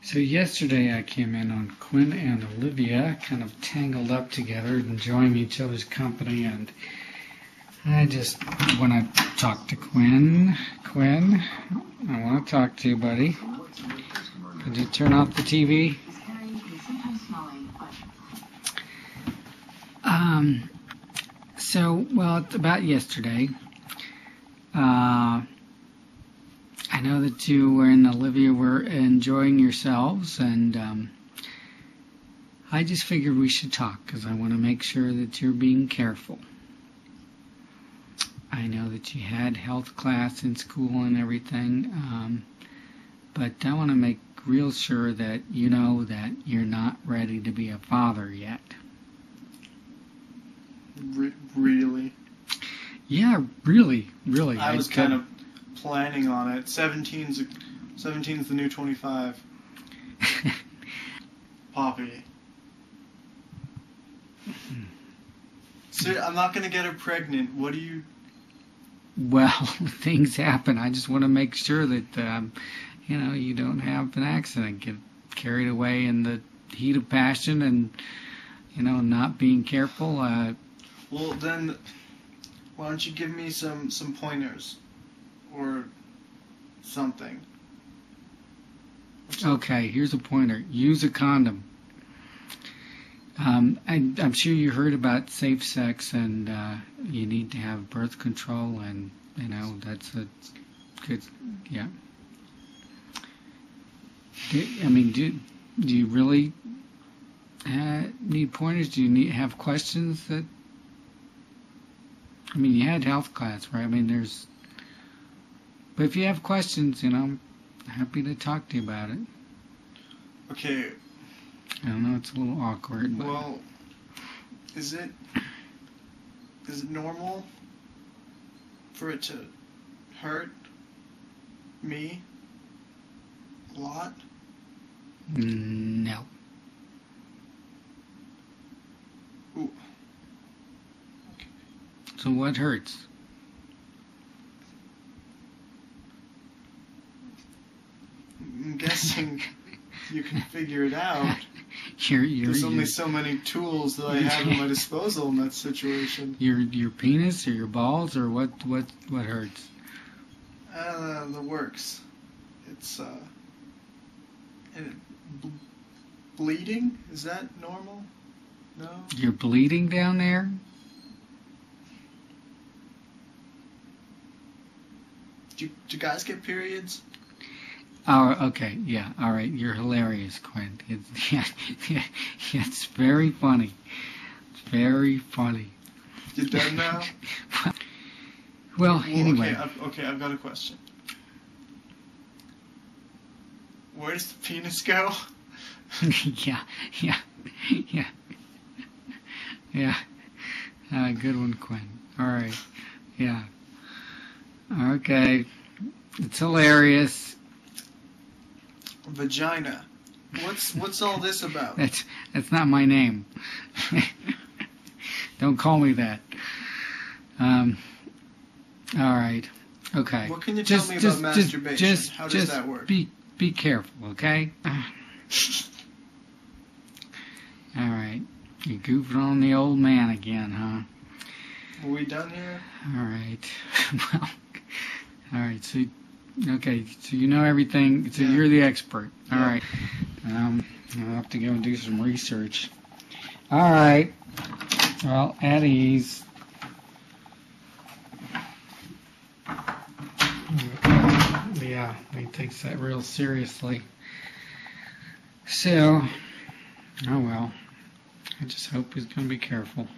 So yesterday I came in on Quinn and Olivia, kind of tangled up together, enjoying each other's company, and I just want to talk to Quinn. Quinn, I want to talk to you, buddy. Could you turn off the TV? Um, so, well, it's about yesterday. Uh, I know that you and Olivia were enjoying yourselves, and um, I just figured we should talk because I want to make sure that you're being careful. I know that you had health class in school and everything, um, but I want to make real sure that you know that you're not ready to be a father yet. Re- really? Yeah, really, really. I was kind of planning on it. 17's, 17's the new 25. Poppy. So I'm not gonna get her pregnant. What do you? Well, things happen. I just want to make sure that um, you know you don't have an accident, get carried away in the heat of passion, and you know not being careful. Uh, Well then, why don't you give me some some pointers, or something? okay, here's a pointer: use a condom. Um, I, I'm sure you heard about safe sex, and uh, you need to have birth control, and you know that's a good, yeah. Do, I mean, do do you really uh, need pointers? Do you need have questions that? I mean, you had health class, right? I mean, there's. But if you have questions, you know, I'm happy to talk to you about it. Okay. I know it's a little awkward, but Well, is it is it normal for it to hurt me a lot? no. Ooh. So what hurts? I'm guessing you can figure it out. Your your There's only so many tools that I have at my disposal in that situation. your your penis or your balls or what what what hurts? Uh, the works. It's uh, it, b- bleeding. Is that normal? No. You're bleeding down there? Do, do guys get periods? Oh, okay, yeah, all right. You're hilarious, Quinn. It's, yeah, yeah, it's very funny. It's very funny. You done now? Well, Well, anyway, Okay I've, okay, I've got a question. Where does the penis go? yeah, yeah, yeah, yeah. Uh, good one, Quinn. All right, yeah. Okay, it's hilarious. Vagina. What's what's all this about? That's that's not my name. Don't call me that. Um. All right. Okay. What can you Just, tell me just, about just, masturbation? just, How does just that work? be be careful, okay? All right. You goofing on the old man again, huh? Are we done here? All right. well, all right. So, okay. So you know everything. So Yeah. you're the expert. All Yeah. right. Um, I'll have to go and do some research. All right. Well, at ease. Yeah, he takes that real seriously. So, oh well. I just hope he's going to be careful.